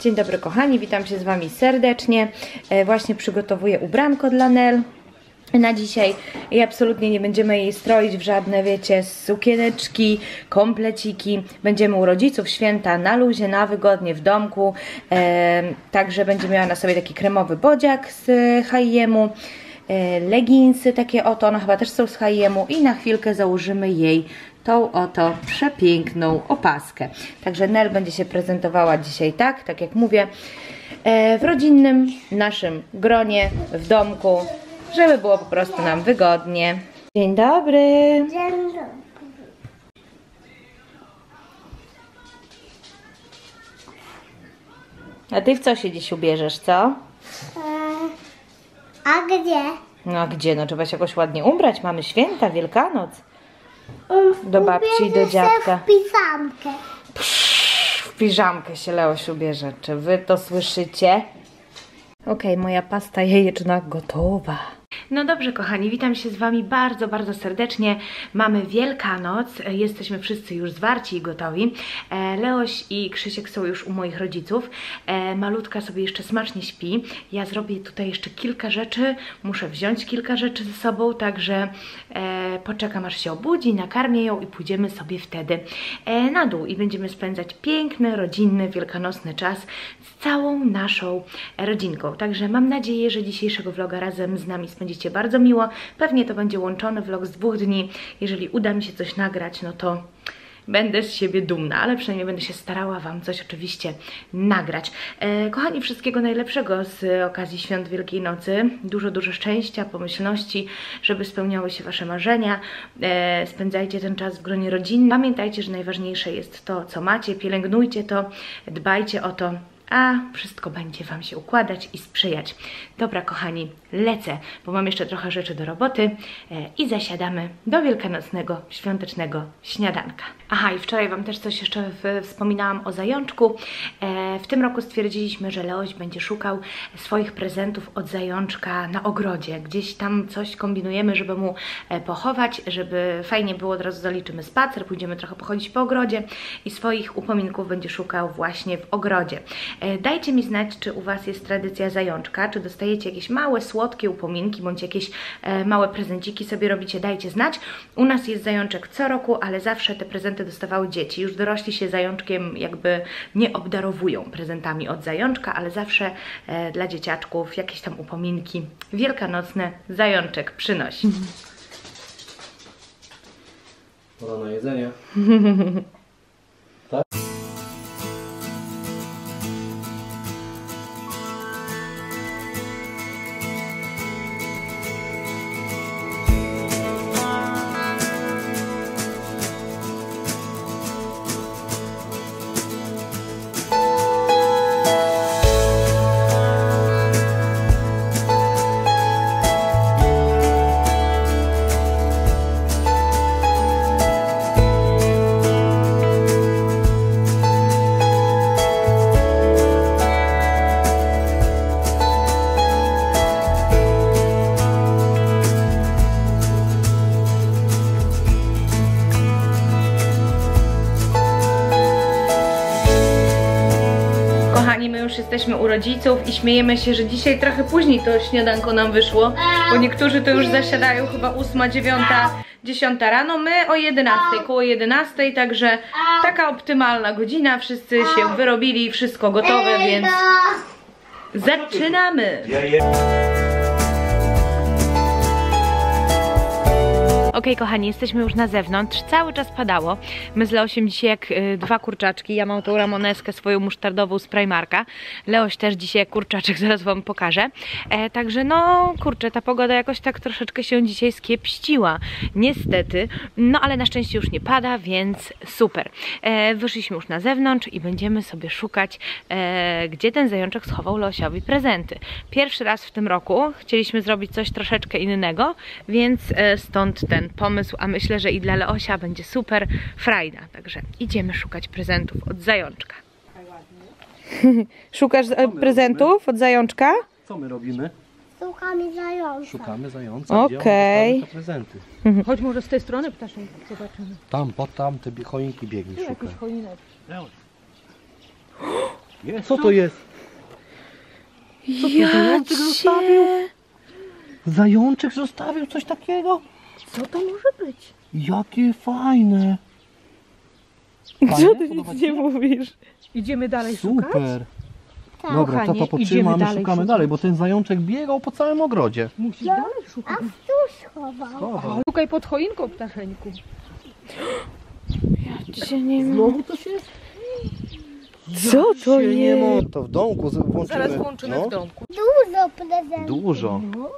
Dzień dobry kochani, witam się z Wami serdecznie. E, właśnie przygotowuję ubranko dla Nel na dzisiaj i absolutnie nie będziemy jej stroić w żadne, wiecie, sukieneczki, kompleciki. Będziemy u rodziców święta na luzie, na wygodnie w domku. E, także będzie miała na sobie taki kremowy bodziak z H&M-u. E, leginsy takie oto, no chyba też są z H&M-u i na chwilkę założymy jej tą oto przepiękną opaskę. Także Nel będzie się prezentowała dzisiaj tak, tak jak mówię, e, w rodzinnym naszym gronie, w domku, żeby było po prostu nam wygodnie. Dzień dobry. Dzień dobry. A ty w co się dziś ubierzesz, co? E, a gdzie? No a gdzie? No trzeba się jakoś ładnie ubrać. Mamy święta, Wielkanoc. Do babci i do dziadka. w pisamkę. W piżamkę się Leoś ubierze. Czy wy to słyszycie? Okej, moja pasta jajeczna gotowa. No dobrze, kochani, witam się z Wami bardzo, bardzo serdecznie. Mamy Wielkanoc, e, jesteśmy wszyscy już zwarci i gotowi. E, Leoś i Krzysiek są już u moich rodziców. E, Malutka sobie jeszcze smacznie śpi. Ja zrobię tutaj jeszcze kilka rzeczy. Muszę wziąć kilka rzeczy ze sobą, także poczekam aż się obudzi, nakarmię ją i pójdziemy sobie wtedy na dół i będziemy spędzać piękny, rodzinny, wielkanocny czas z całą naszą rodzinką. Także mam nadzieję, że dzisiejszego vloga razem z nami spędzicie bardzo miło. Pewnie to będzie łączony vlog z dwóch dni. Jeżeli uda mi się coś nagrać, no to będę z siebie dumna, ale przynajmniej będę się starała Wam coś oczywiście nagrać. E, kochani, wszystkiego najlepszego z okazji Świąt Wielkiej Nocy. Dużo, dużo szczęścia, pomyślności, żeby spełniały się Wasze marzenia. E, spędzajcie ten czas w gronie rodziny. Pamiętajcie, że najważniejsze jest to, co macie. Pielęgnujcie to, dbajcie o to a wszystko będzie Wam się układać i sprzyjać. Dobra, kochani, lecę, bo mam jeszcze trochę rzeczy do roboty e, i zasiadamy do wielkanocnego, świątecznego śniadanka. Aha, i wczoraj Wam też coś jeszcze wspominałam o zajączku. E, w tym roku stwierdziliśmy, że Leoś będzie szukał swoich prezentów od zajączka na ogrodzie. Gdzieś tam coś kombinujemy, żeby mu e, pochować, żeby fajnie było, od razu zaliczymy spacer, pójdziemy trochę pochodzić po ogrodzie i swoich upominków będzie szukał właśnie w ogrodzie. E, Dajcie mi znać, czy u Was jest tradycja zajączka, czy dostajecie jakieś małe, słodkie upominki, bądź jakieś e, małe prezenciki sobie robicie, dajcie znać. U nas jest zajączek co roku, ale zawsze te prezenty dostawały dzieci. Już dorośli się zajączkiem jakby nie obdarowują prezentami od zajączka, ale zawsze e, dla dzieciaczków jakieś tam upominki wielkanocne zajączek przynosi. Pora na jedzenie. Kochani, my już jesteśmy u rodziców i śmiejemy się, że dzisiaj trochę później to śniadanko nam wyszło, bo niektórzy to już zasiadają chyba 8, 9, 10 rano, my o 11, koło 11, także taka optymalna godzina, wszyscy się wyrobili, wszystko gotowe, więc zaczynamy! Okej, kochani, jesteśmy już na zewnątrz. Cały czas padało. My z Leosiem dzisiaj jak y, dwa kurczaczki. Ja mam tą ramoneskę swoją musztardową z Primarka. Leoś też dzisiaj kurczaczek, zaraz wam pokażę. E, także no, kurczę, ta pogoda jakoś tak troszeczkę się dzisiaj skiepściła. Niestety. No, ale na szczęście już nie pada, więc super. E, wyszliśmy już na zewnątrz i będziemy sobie szukać, e, gdzie ten zajączek schował Leosiowi prezenty. Pierwszy raz w tym roku chcieliśmy zrobić coś troszeczkę innego, więc e, stąd ten pomysł, a myślę, że i dla Leosia będzie super frajda. Także idziemy szukać prezentów od zajączka. Szukasz e, prezentów od zajączka? Co my robimy? Słuchamy zająca. Szukamy zająca. Okej. te prezenty? Chodź może z tej strony ptaszenka, zobaczymy. Tam, pod tam te choinki biegnie jakieś choineczki. Co to jest? Co to zajączek zostawił? Zajączek zostawił coś takiego? Co to może być? Jakie fajne. Co Fajne? ty Podoba nic ci nie się? mówisz? Idziemy dalej szukać? Super. Dobra, Kochanie, tata idziemy potrzymamy, dalej szukamy szukać. dalej, bo ten zajączek biegał po całym ogrodzie. Musisz dalej szukać. Tu schował. Chował. Szukaj pod choinką, ptaszeńku. Cię nie ma. Znowu coś jest? Co to Się nie jest? ma, to w domku z- włączymy. Zaraz włączymy No. w domku. Dużo prezentów. Dużo. No.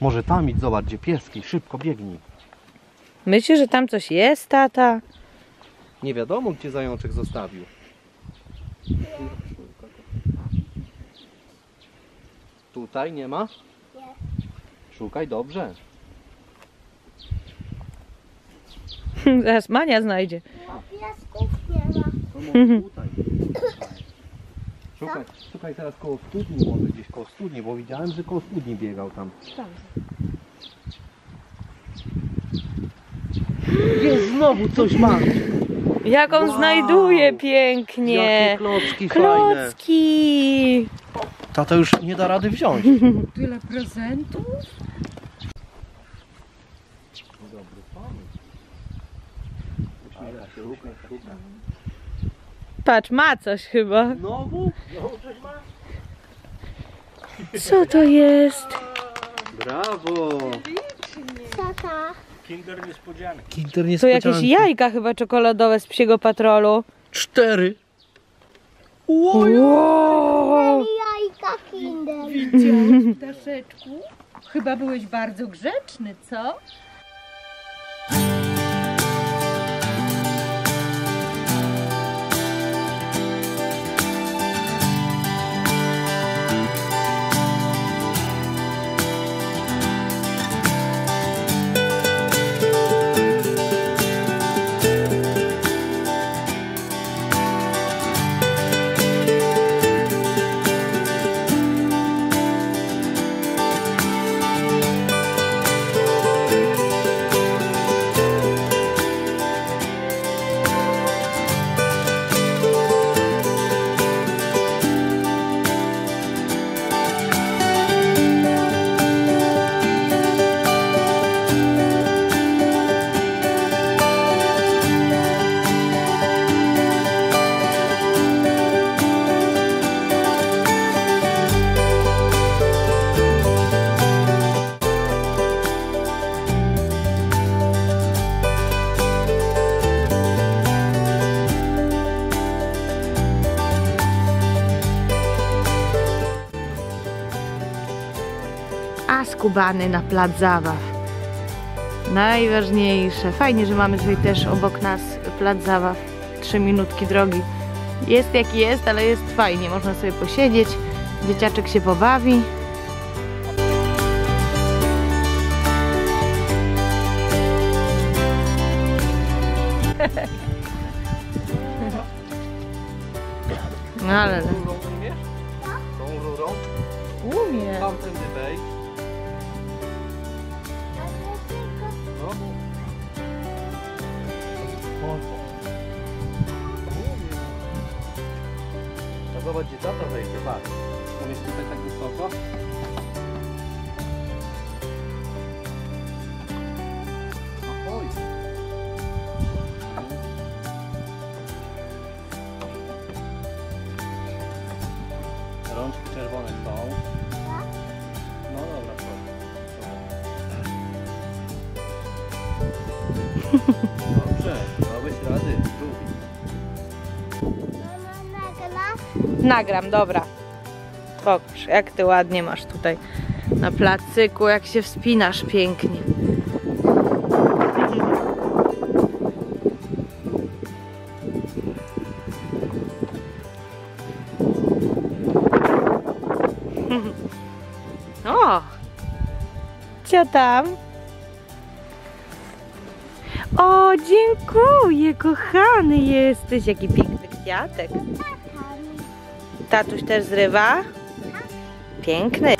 Może tam idź, zobacz, gdzie pieski, szybko biegnij. Myślisz, że tam coś jest, tata? Nie wiadomo, gdzie zajączek zostawił. Tutaj nie ma? Nie. Szukaj dobrze. Zaraz Mania znajdzie. Piasków nie ma. To może tutaj. Szukaj, szukaj teraz koło studni, może gdzieś koło studni, bo widziałem, że koło studni biegał tam. Jest znowu coś ma. Jak on Wow. znajduje pięknie. Jakie klocki fajne. Klocki. Tata już nie da rady wziąć. Tyle prezentów? Dobry pomysł. Szukaj, szukaj. Patrz, ma coś chyba. Znowu? Znowu coś ma? Co to jest? Brawo! Tata. Kinder To niespodzianki. jakieś jajka chyba czekoladowe z psiego patrolu. Cztery. Wow. Jajka kinder. Widziałeś, ptaszeczku? Chyba byłeś bardzo grzeczny, co? Skubany na plac zabaw. Najważniejsze. Fajnie, że mamy tutaj też obok nas plac zabaw. Trzy minutki drogi. Jest jaki jest, ale jest fajnie. Można sobie posiedzieć. Dzieciaczek się pobawi. No ale Tą rurą umiesz? Tą rurą? umie. Tamtędy wejdź. A zobacz, gdzie tata wejdzie, patrz. Umiesz tutaj tak wysoko? Ahoj. Rączki czerwone są. No dobra, chodź. Dobrze, dałeś rady. Lubi. Nagram, dobra. Pokaż, jak ty ładnie masz tutaj na placyku, jak się wspinasz pięknie. O! Co tam? O, dziękuję, kochany jesteś. Jaki piękny kwiatek. Tatuś też zrywa? Piękny.